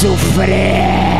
sofrer.